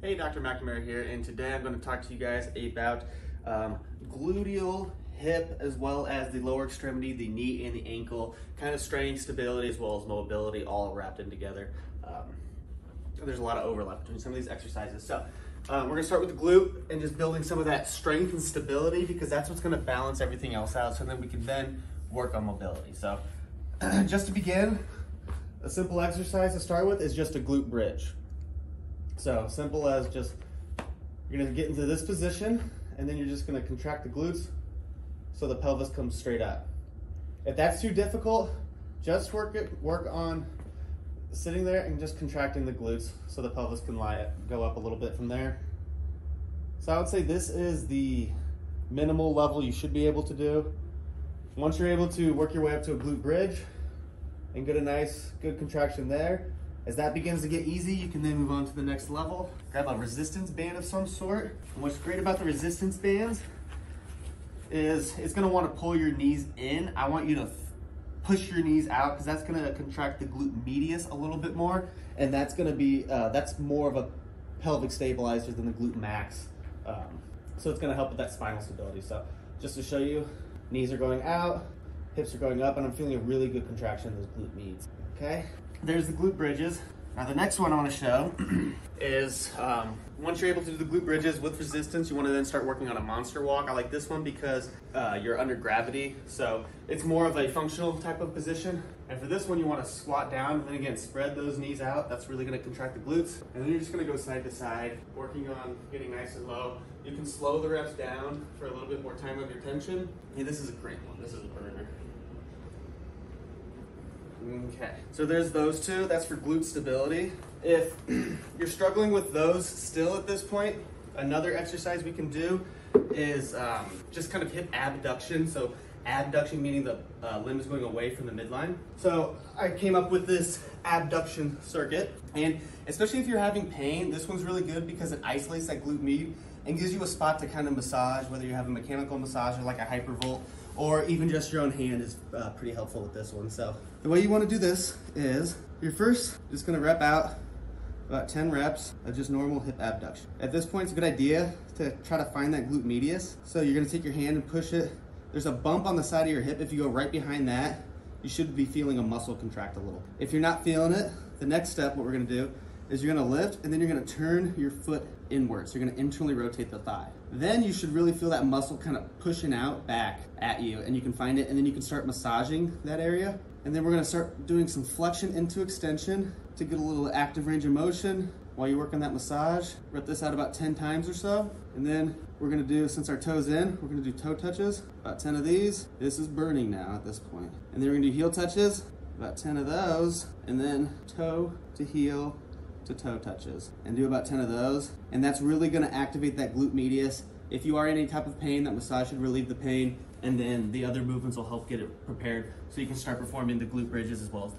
Hey, Dr. McNamara here, and today I'm going to talk to you guys about um, gluteal, hip, as well as the lower extremity, the knee and the ankle, kind of strength, stability, as well as mobility, all wrapped in together. Um, there's a lot of overlap between some of these exercises. So um, we're going to start with the glute and just building some of that strength and stability because that's what's going to balance everything else out. So then we can then work on mobility. So just to begin, a simple exercise to start with is just a glute bridge. So simple as just, you're gonna get into this position and then you're just gonna contract the glutes so the pelvis comes straight up. If that's too difficult, just work it, work on sitting there and just contracting the glutes so the pelvis can lie go up a little bit from there. So I would say this is the minimal level you should be able to do. Once you're able to work your way up to a glute bridge and get a nice good contraction there, as that begins to get easy, you can then move on to the next level. Grab a resistance band of some sort. And what's great about the resistance bands is it's gonna wanna pull your knees in. I want you to push your knees out because that's gonna contract the glute medius a little bit more. And that's gonna be, uh, that's more of a pelvic stabilizer than the glute max. Um, so it's gonna help with that spinal stability. So just to show you, knees are going out, hips are going up, and I'm feeling a really good contraction in those glute medius. Okay, there's the glute bridges. Now the next one I want to show is um, once you're able to do the glute bridges with resistance, you want to then start working on a monster walk. I like this one because uh, you're under gravity, so it's more of a functional type of position. And for this one, you want to squat down, and then again, spread those knees out. That's really going to contract the glutes. And then you're just going to go side to side, working on getting nice and low. You can slow the reps down for a little bit more time of your tension. Hey, this is a great one. This is a burner. Okay, so there's those two. That's for glute stability. If you're struggling with those still at this point, another exercise we can do is um, just kind of hip abduction. So abduction meaning the uh, limb is going away from the midline. So I came up with this abduction circuit, and especially if you're having pain, this one's really good because it isolates that glute med and gives you a spot to kind of massage, whether you have a mechanical massager like a hypervolt or even just your own hand is uh, pretty helpful with this one. So the way you want to do this is you're first just going to rep out about 10 reps of just normal hip abduction. At this point, it's a good idea to try to find that glute medius. So you're gonna take your hand and push it. There's a bump on the side of your hip. If you go right behind that, you should be feeling a muscle contract a little. If you're not feeling it, the next step, what we're gonna do is you're gonna lift and then you're gonna turn your foot inwards. So you're gonna internally rotate the thigh. Then you should really feel that muscle kind of pushing out back at you and you can find it and then you can start massaging that area. And then we're gonna start doing some flexion into extension to get a little active range of motion while you work on that massage. Rep this out about 10 times or so. And then we're gonna do, since our toe's in, we're gonna do toe touches, about 10 of these. This is burning now at this point. And then we're gonna do heel touches, about 10 of those, and then toe to heel to toe touches and do about 10 of those. And that's really gonna activate that glute medius. If you are in any type of pain, that massage should relieve the pain and then the other movements will help get it prepared so you can start performing the glute bridges as well as the